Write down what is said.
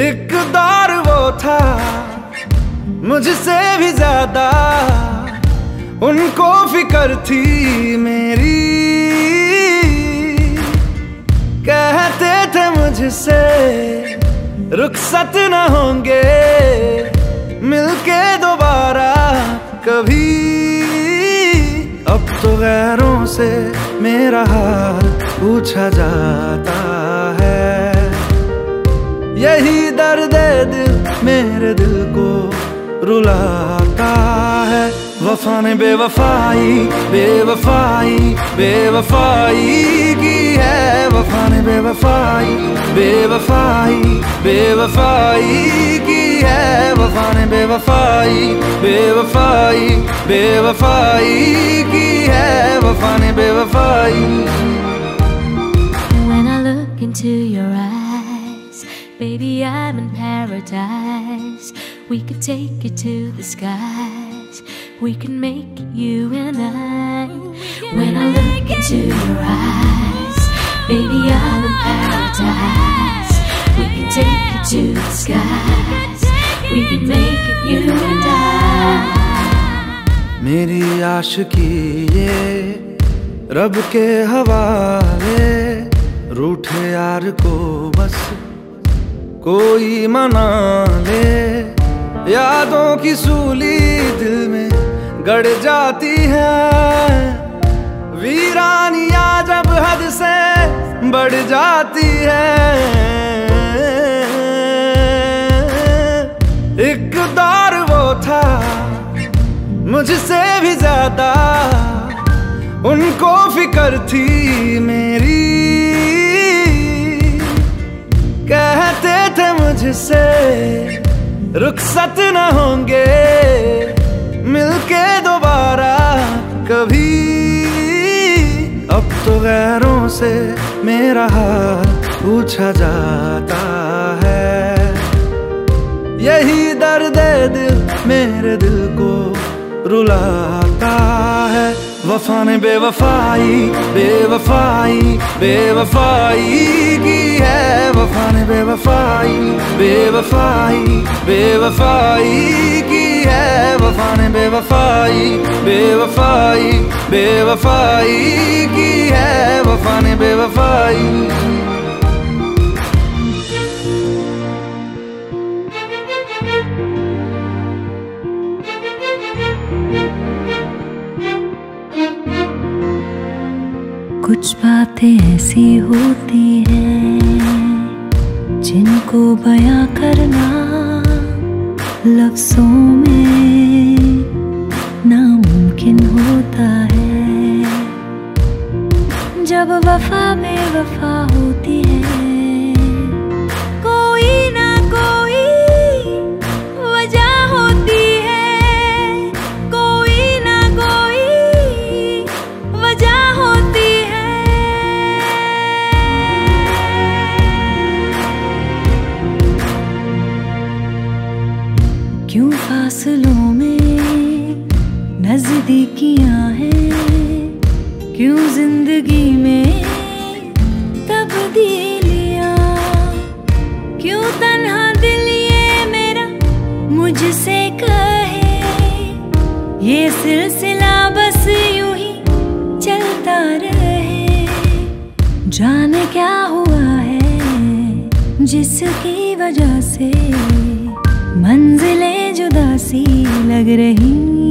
एक दौर वो था मुझसे भी ज़्यादा। उनको फ़िक्र थी मेरी। कहते थे मुझसे, रुखसत न होंगे, मिलके दोबारा कभी। अब तो गैरों से मेरा हाल पूछा जाता है। यही दर्द दिल मेरे दिल को रुलाता है। वफा ने बेवफाई बेवफाई बेवफाई की है वफा ने बेवफाई बेवफाई बेवफाई की है वफा ने बेवफाई बेवफाई बेवफाई की है वफा ने बेवफाई When I look into your eyes, baby, I'm in paradise. We could take it to the skies. We can make you and I. When I look into your eyes, baby, I'm in paradise. We can take it to the skies. We can make it you and I. मेरी आशिकी ये रब के हवाले रूठे यार को बस कोई मना ले यादों की सूली दिल में गड़ जाती है। वीरानिया जब हद से बढ़ जाती है। एक दौर वो था, मुझसे भी ज़्यादा। उनको फ़िक्र थी मेरी। कहते थे मुझसे, रुखसत न होंगे। मिलके दोबारा कभी। अब तो गैरों से मेरा हाथ पूछा जाता है। यही दर्द दिल, मेरे दिल को रुलाता है। वफा ने बेवफाई बेवफाई बेवफाई की है। वफा ने बेवफाई बेवफाई बेवफाई की है, वफा ने बेवफाई बेवफाई बेवफाई की है, वफा ने बेवफाई। कुछ बातें ऐसी होती हैं, जिनको बयां करना लफ्जों में नामुमकिन होता है। जब वफा में वफा है नजदीकियाँ हैं? क्यों ज़िंदगी में तब्दीलियाँ क्यों तन्हा दिल ये मेरा मुझसे कहे? ये सिलसिला बस यूँ ही चलता रहे। जाने क्या हुआ है जिसकी वजह से मंजिलें जुदा सी लग रही?